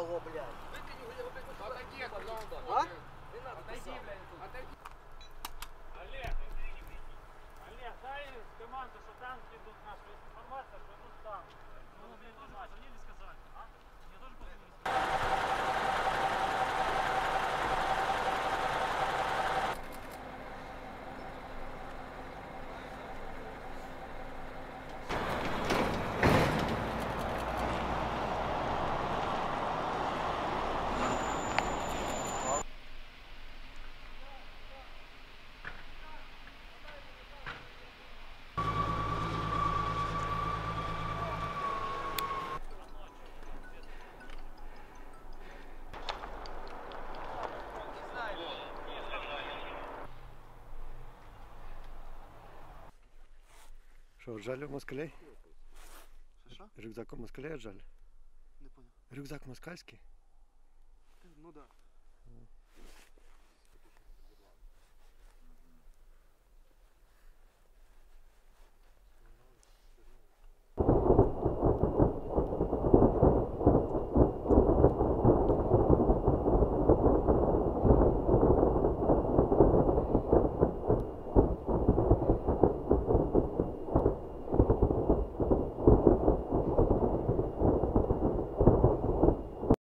Алло, блядь. А? Отойди, блядь. Отойди. Олег, Олег, дай команду, что танки идут наши. Информация, а что идут танки. Ну, блин, назначили. Що, отжали у москалей? Що, що? Москалей отжали? Не понял. Рюкзак москальський? Ну да.